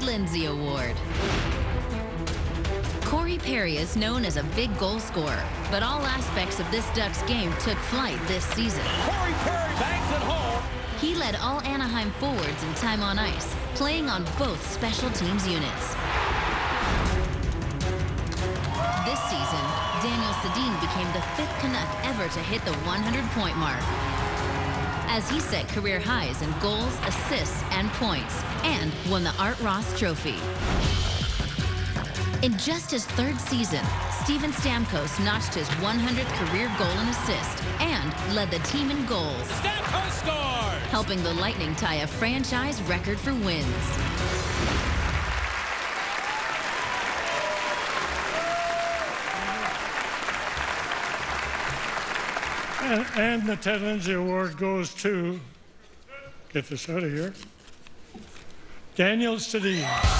Ted Lindsay Award. Corey Perry is known as a big goal scorer, but all aspects of this Ducks game took flight this season. Corey Perry bangs it home. He led all Anaheim forwards in time on ice, playing on both special teams units. This season, Daniel Sedin became the fifth Canuck ever to hit the 100-point mark as he set career highs in goals, assists, and points, and won the Art Ross Trophy. In just his third season, Steven Stamkos notched his 100th career goal and assist and led the team in goals. Stamkos scores! Helping the Lightning tie a franchise record for wins. And, and the Ted Lindsay Award goes to, get this out of here, Daniel Sedin.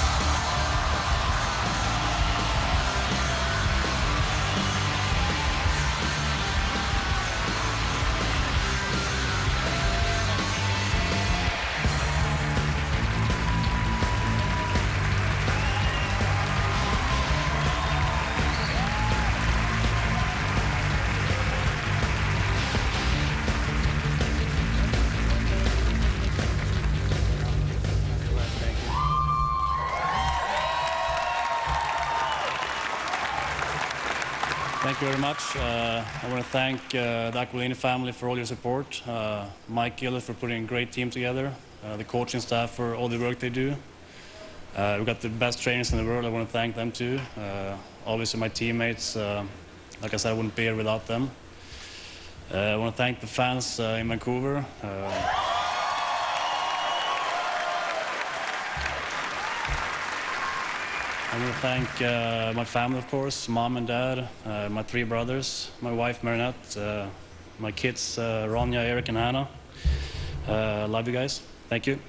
Thank you very much. Uh, I want to thank uh, the Aquilini family for all your support, uh, Mike Gillis for putting a great team together, uh, the coaching staff for all the work they do. Uh, we've got the best trainers in the world. I want to thank them too. Uh, obviously, my teammates. Like I said, I wouldn't be here without them. I want to thank the fans in Vancouver. I want to thank uh, my family, of course, mom and dad, uh, my three brothers, my wife Marinette, uh, my kids uh, Ronja, Eric, and Hannah. Uh, love you guys. Thank you.